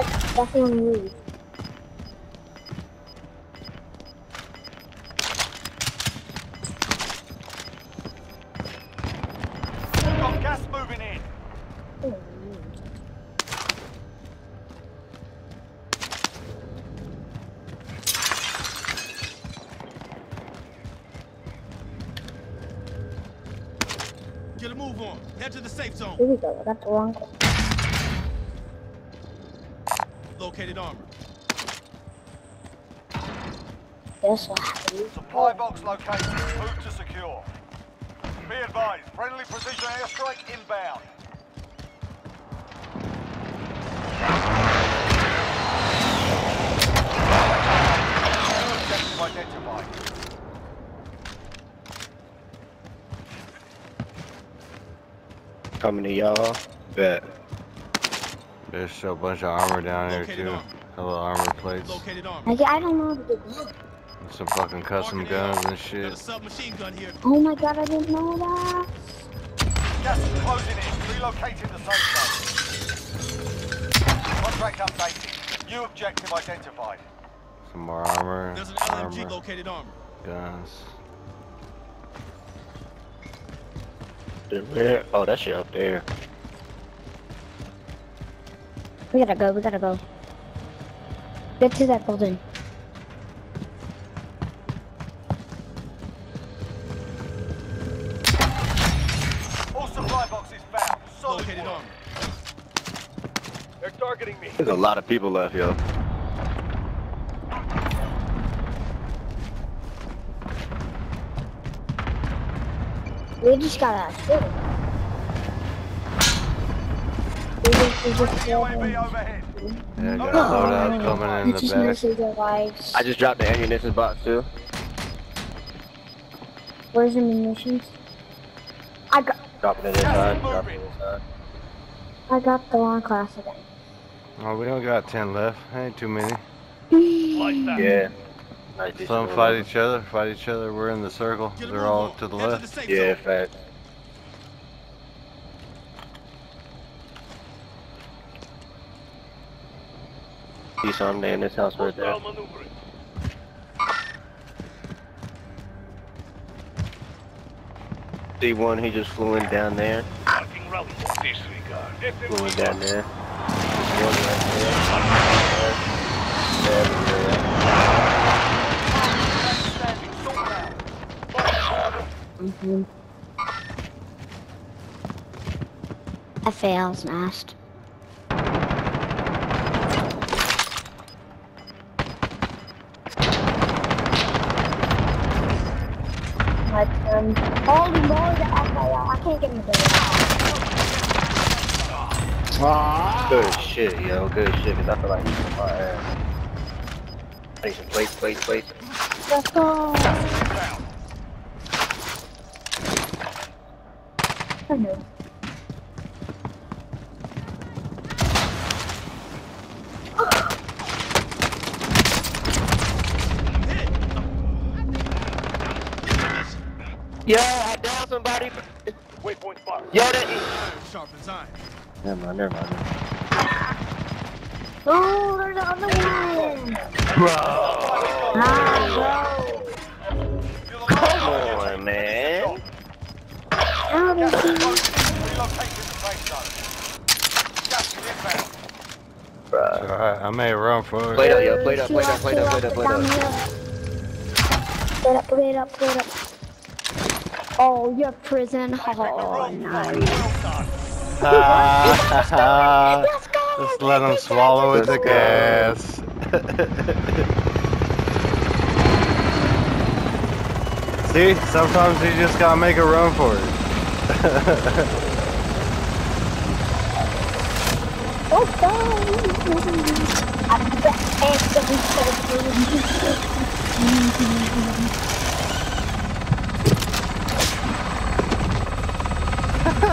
Definitely move. Got gas moving in. Get a move on. Head to the safe zone. Here we go. The wrong. Located armor. This will happen. Supply box located. Move to secure. Be advised, friendly precision airstrike inbound. Identified. Coming to y'all. Bet. There's a bunch of armor down here too. armor. Hella armor plates. Located armor. I, I don't know the good. Some fucking custom Marking guns and shit. Got a submachine gun here. Oh my god, I didn't know that. Gas is closing in. Relocating the safe zone. Contract updated. New objective identified. Some more armor. There's an LMG armor, located armor. guns. Where? Oh, that shit up there. We gotta go, we gotta go. Get to that building. All supply boxes found. Solid Located work. They're targeting me. There's a lot of people left, yo. We just gotta shoot. We just, we just UAV overhead. Yeah, got Oh, loadout coming in the back. missed their lives. I just dropped the ammunition box too. Where's the munitions? I got, Dropping it inside. Dropping it inside. I got the long class again. Oh, we don't got 10 left. Ain't too many. Yeah. Some fight each other, fight each other. We're in the circle. They're all on. to the left. To the safe Yeah, zone. Fact. See something in this house right there. See one, he just flew in down there. Flew in down there. There. There, there. Down. Mm-hmm. I failed, smashed. Can't get in the Good shit, yo. Good shit, because I feel like he's on my ass. Take some plates, plates, plates. Let's go. Inbound. I know. Yo, I downed somebody. Waypoint spot. Yo, that. Sharp as iron. Never mind, never mind. Oh, there's the other one. Bro, Ah, come on, man. How did Gas is he? closing in. Relocating the safe zone. Gas is inbound. Bro. Alright, I may run for Plate it. up, yo. Plate up, plate up, plate up, plate up, plate Down up. here. Plate up, plate up, plate up. Oh, your prison. Oh, Well nice. done. Let's go. Just let them swallow with the gas. See, sometimes you just gotta make a run for it. Oh,